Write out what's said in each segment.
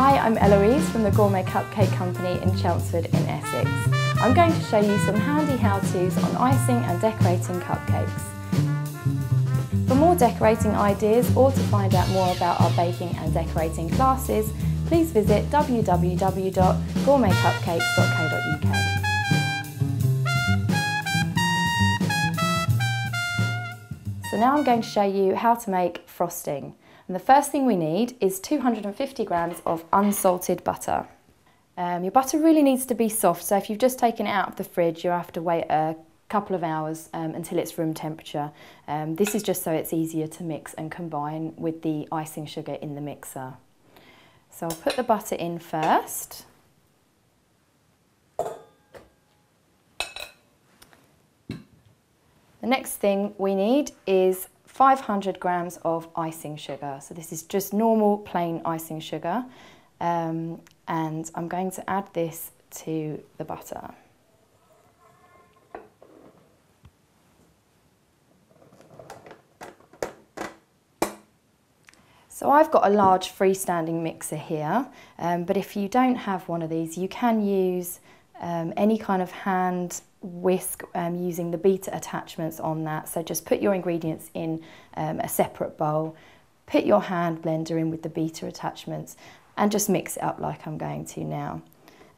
Hi, I'm Eloise from the Gourmet Cupcake Company in Chelmsford in Essex. I'm going to show you some handy how-tos on icing and decorating cupcakes. For more decorating ideas or to find out more about our baking and decorating classes, please visit www.gourmetcupcakes.co.uk. So now I'm going to show you how to make frosting. And the first thing we need is 250 grams of unsalted butter. Um, your butter really needs to be soft, so if you've just taken it out of the fridge, you'll have to wait a couple of hours um, until it's room temperature. Um, this is just so it's easier to mix and combine with the icing sugar in the mixer. So I'll put the butter in first. The next thing we need is 500 grams of icing sugar. So this is just normal plain icing sugar. Um, and I'm going to add this to the butter. So I've got a large freestanding mixer here, um, but if you don't have one of these, you can use um, any kind of hand whisk um, using the beater attachments on that. So just put your ingredients in um, a separate bowl, put your hand blender in with the beater attachments and just mix it up like I'm going to now.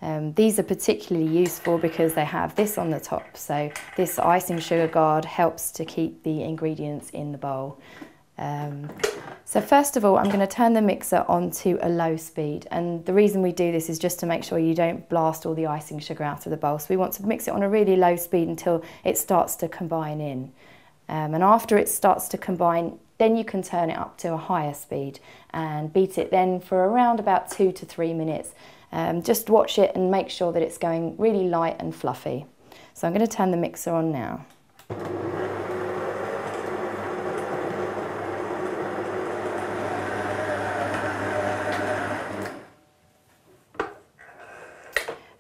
Um, these are particularly useful because they have this on the top, so this icing sugar guard helps to keep the ingredients in the bowl. Um, so first of all, I'm going to turn the mixer onto a low speed. And the reason we do this is just to make sure you don't blast all the icing sugar out of the bowl. So we want to mix it on a really low speed until it starts to combine in. Um, and after it starts to combine, then you can turn it up to a higher speed and beat it then for around about two to three minutes. Um, just watch it and make sure that it's going really light and fluffy. So I'm going to turn the mixer on now.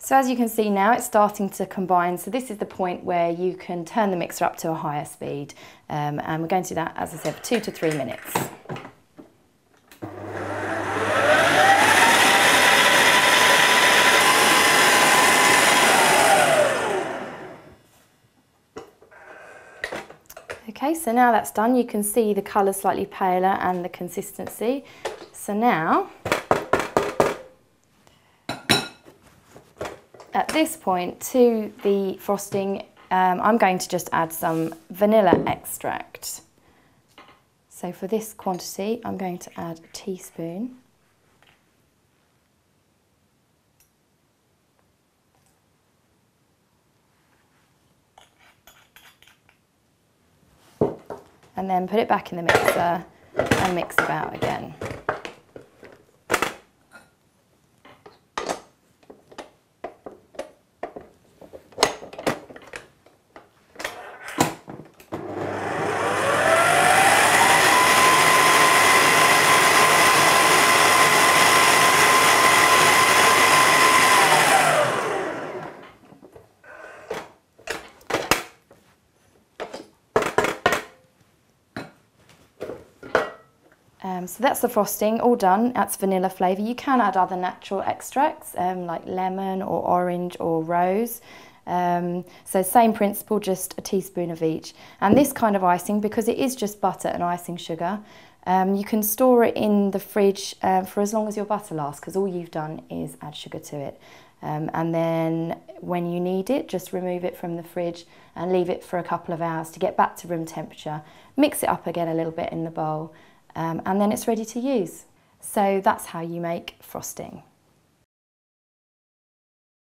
So as you can see now it's starting to combine so this is the point where you can turn the mixer up to a higher speed um, and we're going to do that as I said for two to three minutes. Okay, so now that's done, you can see the colour slightly paler and the consistency. So now At this point to the frosting, um, I'm going to just add some vanilla extract. So for this quantity, I'm going to add a teaspoon. And then put it back in the mixer and mix about again. Um, so that's the frosting, all done. That's vanilla flavour. You can add other natural extracts um, like lemon or orange or rose. Um, so same principle, just a teaspoon of each. And this kind of icing, because it is just butter and icing sugar, um, you can store it in the fridge uh, for as long as your butter lasts because all you've done is add sugar to it. Um, and then when you need it, just remove it from the fridge and leave it for a couple of hours to get back to room temperature. Mix it up again a little bit in the bowl um, and then it's ready to use. So that's how you make frosting.